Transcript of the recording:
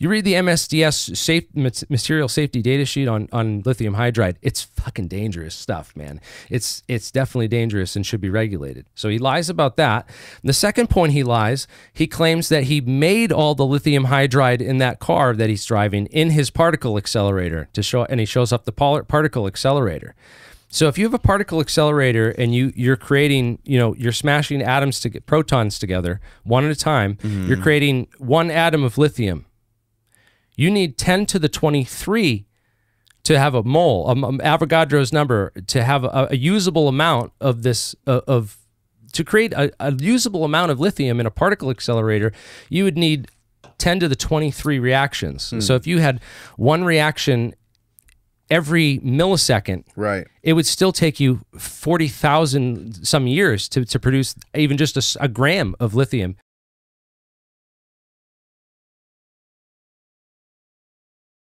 You read the MSDS safe material safety data sheet on on lithium hydride. It's fucking dangerous stuff, man. It's it's definitely dangerous and should be regulated. So he lies about that. The second point he lies, he claims that he made all the lithium hydride in that car that he's driving in his particle accelerator to show and he shows up the particle accelerator. So if you have a particle accelerator and you you're creating, you know, you're smashing atoms to get protons together one at a time, mm-hmm. you're creating one atom of lithium. You need 10 to the 23 to have a mole, um, Avogadro's number, to have a, a usable amount of this uh, of to create a, a usable amount of lithium in a particle accelerator, you would need 10 to the 23 reactions. Mm. So if you had one reaction every millisecond, right, it would still take you forty thousand some years to, to produce even just a, a, gram of lithium